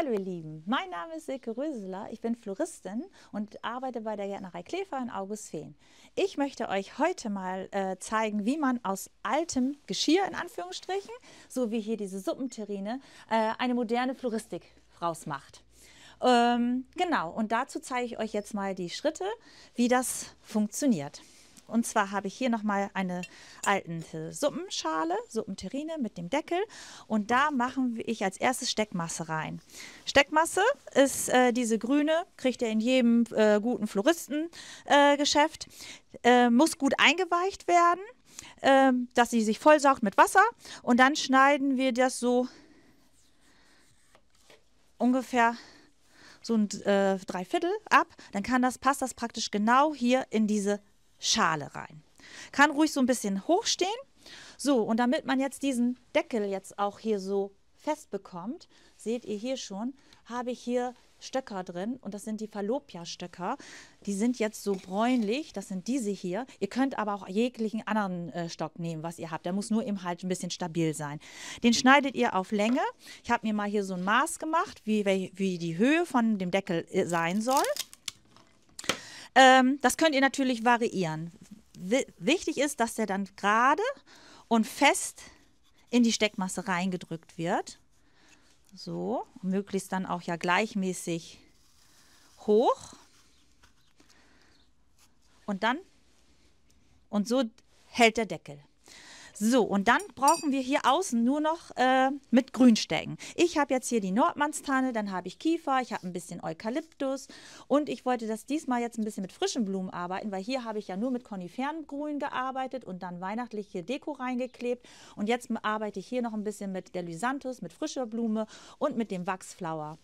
Hallo ihr Lieben, mein Name ist Silke Röseler, ich bin Floristin und arbeite bei der Gärtnerei Klefer in Augustfehn. Ich möchte euch heute mal äh, zeigen, wie man aus altem Geschirr in Anführungsstrichen, so wie hier diese Suppenterrine, äh, eine moderne Floristik rausmacht. Ähm, genau, und dazu zeige ich euch jetzt mal die Schritte, wie das funktioniert. Und zwar habe ich hier nochmal eine alte Suppenschale, Suppenterrine mit dem Deckel. Und da machen ich als erstes Steckmasse rein. Steckmasse ist äh, diese grüne, kriegt ihr in jedem äh, guten Floristengeschäft. Äh, äh, muss gut eingeweicht werden, ähm, dass sie sich vollsaugt mit Wasser. Und dann schneiden wir das so ungefähr so ein äh, Dreiviertel ab, dann kann das, passt das praktisch genau hier in diese Schale rein. Kann ruhig so ein bisschen hochstehen. So, und damit man jetzt diesen Deckel jetzt auch hier so fest bekommt, seht ihr hier schon, habe ich hier Stöcker drin und das sind die Fallopia-Stöcker. Die sind jetzt so bräunlich, das sind diese hier. Ihr könnt aber auch jeglichen anderen äh, Stock nehmen, was ihr habt. Der muss nur eben halt ein bisschen stabil sein. Den schneidet ihr auf Länge. Ich habe mir mal hier so ein Maß gemacht, wie, wie die Höhe von dem Deckel äh, sein soll. Ähm, das könnt ihr natürlich variieren. W wichtig ist, dass der dann gerade und fest in die Steckmasse reingedrückt wird. So, möglichst dann auch ja gleichmäßig hoch. Und dann, und so hält der Deckel. So, und dann brauchen wir hier außen nur noch äh, mit Grünstecken. Ich habe jetzt hier die Nordmannstanne, dann habe ich Kiefer, ich habe ein bisschen Eukalyptus und ich wollte das diesmal jetzt ein bisschen mit frischen Blumen arbeiten, weil hier habe ich ja nur mit Koniferengrün gearbeitet und dann weihnachtliche Deko reingeklebt. Und jetzt arbeite ich hier noch ein bisschen mit der Lysanthus, mit frischer Blume und mit dem Wachsflower.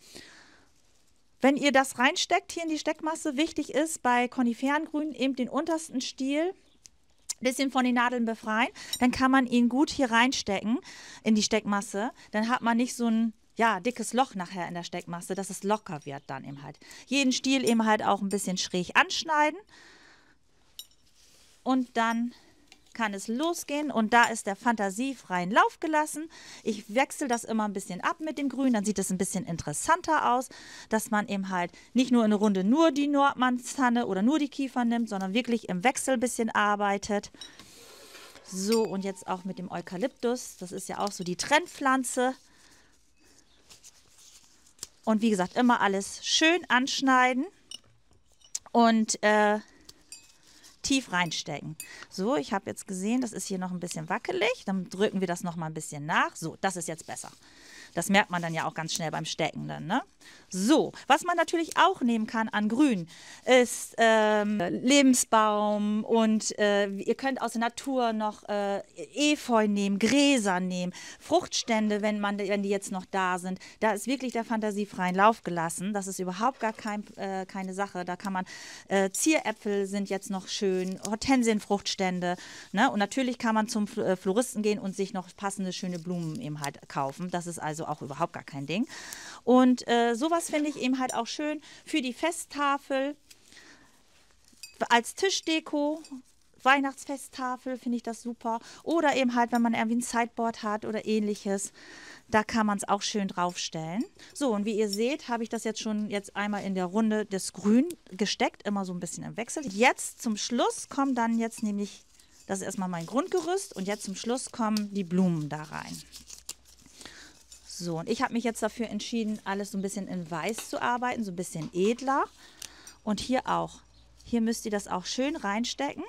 Wenn ihr das reinsteckt hier in die Steckmasse, wichtig ist bei Koniferengrün eben den untersten Stiel bisschen von den Nadeln befreien. Dann kann man ihn gut hier reinstecken in die Steckmasse. Dann hat man nicht so ein ja, dickes Loch nachher in der Steckmasse, dass es locker wird dann eben halt. Jeden Stiel eben halt auch ein bisschen schräg anschneiden. Und dann kann es losgehen und da ist der Fantasie freien Lauf gelassen. Ich wechsle das immer ein bisschen ab mit dem Grün, dann sieht es ein bisschen interessanter aus, dass man eben halt nicht nur in eine Runde nur die Nordmannstanne oder nur die Kiefer nimmt, sondern wirklich im Wechsel ein bisschen arbeitet. So, und jetzt auch mit dem Eukalyptus. Das ist ja auch so die Trendpflanze. Und wie gesagt, immer alles schön anschneiden. Und äh, tief reinstecken. So, ich habe jetzt gesehen, das ist hier noch ein bisschen wackelig. Dann drücken wir das noch mal ein bisschen nach. So, das ist jetzt besser. Das merkt man dann ja auch ganz schnell beim Stecken dann, ne? So, was man natürlich auch nehmen kann an Grün, ist ähm, Lebensbaum und äh, ihr könnt aus der Natur noch äh, Efeu nehmen, Gräser nehmen, Fruchtstände, wenn, man, wenn die jetzt noch da sind. Da ist wirklich der Fantasie freien Lauf gelassen. Das ist überhaupt gar kein, äh, keine Sache. Da kann man, äh, Zieräpfel sind jetzt noch schön, Hortensienfruchtstände. Ne? Und natürlich kann man zum äh, Floristen gehen und sich noch passende schöne Blumen eben halt kaufen. Das ist also auch überhaupt gar kein Ding. Und äh, sowas finde ich eben halt auch schön für die Festtafel, als Tischdeko, Weihnachtsfesttafel finde ich das super. Oder eben halt, wenn man irgendwie ein Sideboard hat oder ähnliches, da kann man es auch schön draufstellen. So, und wie ihr seht, habe ich das jetzt schon jetzt einmal in der Runde des Grün gesteckt, immer so ein bisschen im Wechsel. Jetzt zum Schluss kommen dann jetzt nämlich, das ist erstmal mein Grundgerüst und jetzt zum Schluss kommen die Blumen da rein. So, und ich habe mich jetzt dafür entschieden, alles so ein bisschen in weiß zu arbeiten, so ein bisschen edler. Und hier auch. Hier müsst ihr das auch schön reinstecken.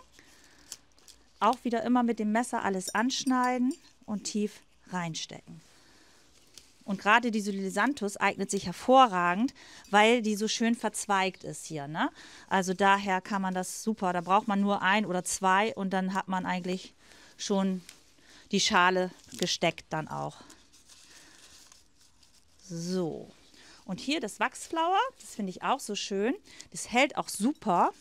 Auch wieder immer mit dem Messer alles anschneiden und tief reinstecken. Und gerade diese Lysanthus eignet sich hervorragend, weil die so schön verzweigt ist hier. Ne? Also daher kann man das super, da braucht man nur ein oder zwei und dann hat man eigentlich schon die Schale gesteckt dann auch. So. Und hier das Wachsflower, das finde ich auch so schön. Das hält auch super.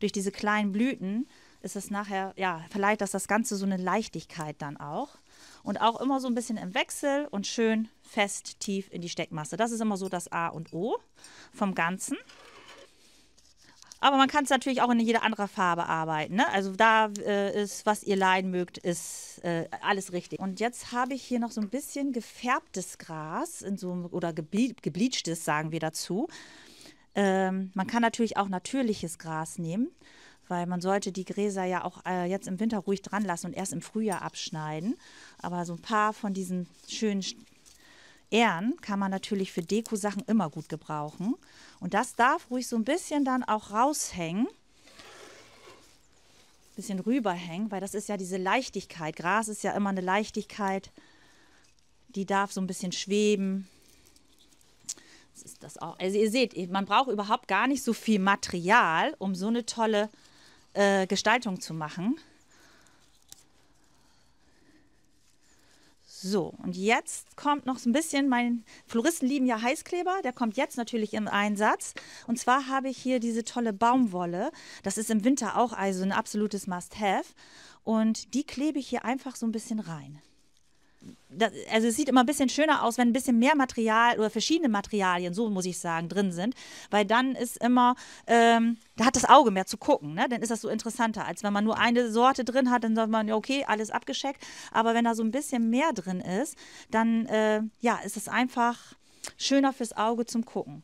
Durch diese kleinen Blüten ist es nachher, ja, verleiht das das Ganze so eine Leichtigkeit dann auch. Und auch immer so ein bisschen im Wechsel und schön fest tief in die Steckmasse. Das ist immer so das A und O vom Ganzen. Aber man kann es natürlich auch in jeder anderen Farbe arbeiten. Ne? Also da äh, ist, was ihr leiden mögt, ist äh, alles richtig. Und jetzt habe ich hier noch so ein bisschen gefärbtes Gras in so, oder gebleachtes, sagen wir dazu. Ähm, man kann natürlich auch natürliches Gras nehmen, weil man sollte die Gräser ja auch äh, jetzt im Winter ruhig dran lassen und erst im Frühjahr abschneiden. Aber so ein paar von diesen schönen Ähren kann man natürlich für Deko-Sachen immer gut gebrauchen. Und das darf ruhig so ein bisschen dann auch raushängen. Bisschen rüberhängen, weil das ist ja diese Leichtigkeit. Gras ist ja immer eine Leichtigkeit. Die darf so ein bisschen schweben. Das ist das auch. Also ihr seht, man braucht überhaupt gar nicht so viel Material, um so eine tolle äh, Gestaltung zu machen. So, und jetzt kommt noch so ein bisschen, mein Floristen lieben ja Heißkleber, der kommt jetzt natürlich im Einsatz. Und zwar habe ich hier diese tolle Baumwolle. Das ist im Winter auch also ein absolutes Must-Have. Und die klebe ich hier einfach so ein bisschen rein das, also es sieht immer ein bisschen schöner aus, wenn ein bisschen mehr Material oder verschiedene Materialien, so muss ich sagen, drin sind, weil dann ist immer, ähm, da hat das Auge mehr zu gucken, ne? dann ist das so interessanter, als wenn man nur eine Sorte drin hat, dann sagt man, okay, alles abgescheckt, aber wenn da so ein bisschen mehr drin ist, dann, äh, ja, ist es einfach schöner fürs Auge zum Gucken.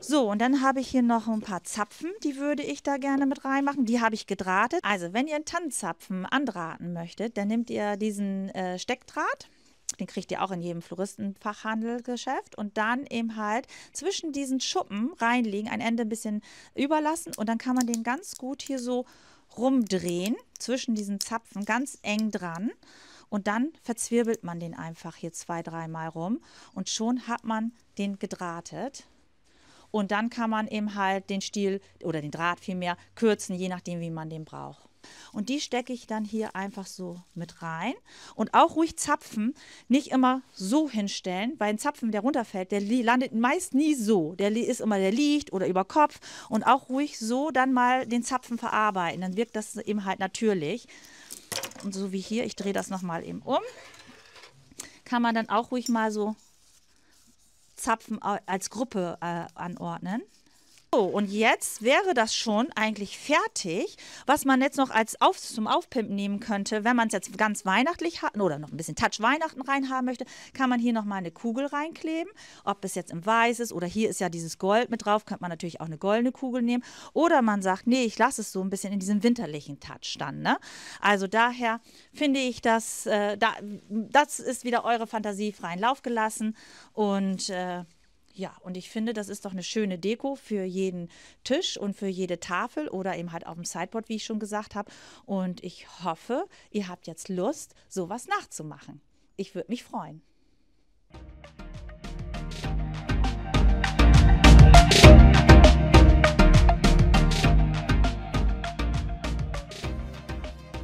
So, und dann habe ich hier noch ein paar Zapfen, die würde ich da gerne mit reinmachen. Die habe ich gedrahtet. Also, wenn ihr einen Tannenzapfen andrahten möchtet, dann nehmt ihr diesen äh, Steckdraht den kriegt ihr auch in jedem Floristenfachhandelgeschäft. Und dann eben halt zwischen diesen Schuppen reinlegen, ein Ende ein bisschen überlassen. Und dann kann man den ganz gut hier so rumdrehen, zwischen diesen Zapfen ganz eng dran. Und dann verzwirbelt man den einfach hier zwei, dreimal rum. Und schon hat man den gedrahtet. Und dann kann man eben halt den Stiel oder den Draht vielmehr kürzen, je nachdem, wie man den braucht. Und die stecke ich dann hier einfach so mit rein. Und auch ruhig Zapfen, nicht immer so hinstellen, weil ein Zapfen, der runterfällt, der landet meist nie so. Der ist immer, der liegt oder über Kopf. Und auch ruhig so dann mal den Zapfen verarbeiten. Dann wirkt das eben halt natürlich. Und so wie hier, ich drehe das nochmal eben um, kann man dann auch ruhig mal so Zapfen als Gruppe äh, anordnen. So, und jetzt wäre das schon eigentlich fertig, was man jetzt noch als auf, zum Aufpimpen nehmen könnte. Wenn man es jetzt ganz weihnachtlich hat oder noch ein bisschen Touch Weihnachten reinhaben möchte, kann man hier noch mal eine Kugel reinkleben. Ob es jetzt im Weiß ist oder hier ist ja dieses Gold mit drauf, könnte man natürlich auch eine goldene Kugel nehmen. Oder man sagt, nee, ich lasse es so ein bisschen in diesem winterlichen Touch dann. Ne? Also daher finde ich, dass äh, da, das ist wieder eure Fantasie freien Lauf gelassen und äh, ja, und ich finde, das ist doch eine schöne Deko für jeden Tisch und für jede Tafel oder eben halt auf dem Sideboard, wie ich schon gesagt habe. Und ich hoffe, ihr habt jetzt Lust, sowas nachzumachen. Ich würde mich freuen.